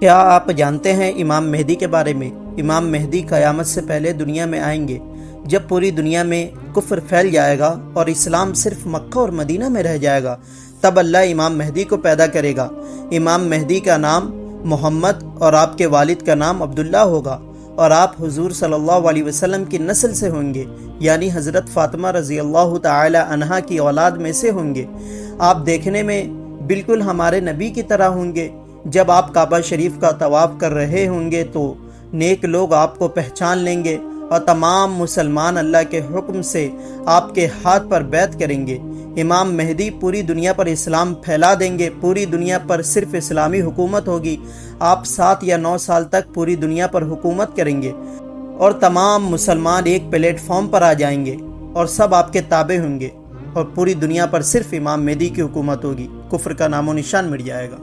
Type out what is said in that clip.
क्या आप जानते हैं इमाम मेहदी के बारे में? इमाम मेहदी क़यामत से पहले दुनिया में आएँगे, जब पूरी दुनिया में कुफ्र फैल जाएगा और इस्लाम सिर्फ़ मक्का और मदीना में रह जाएगा, तब अल्लाह इमाम मेहदी को पैदा करेगा। इमाम मेहदी का नाम मोहम्मद और आपके वालिद का नाम अब्दुल्ला होगा और आप हुजूर सल्लल्लाहु अलैहि वसल्लम की नस्ल से होंगे, यानी हज़रत फ़ातिमा रज़ी अल्लाह तहा की औलाद में से होंगे। आप देखने में बिल्कुल हमारे नबी की तरह होंगे। जब आप काबा शरीफ का तवाफ़ कर रहे होंगे तो नेक लोग आपको पहचान लेंगे और तमाम मुसलमान अल्लाह के हुक्म से आपके हाथ पर बैत करेंगे। इमाम मेहदी पूरी दुनिया पर इस्लाम फैला देंगे। पूरी दुनिया पर सिर्फ़ इस्लामी हुकूमत होगी। आप सात या नौ साल तक पूरी दुनिया पर हुकूमत करेंगे और तमाम मुसलमान एक प्लेटफॉर्म पर आ जाएँगे और सब आपके ताबे होंगे और पूरी दुनिया पर सिर्फ़ इमाम मेहदी की हुकूमत होगी। कुफ्र का नामो निशान मिट जाएगा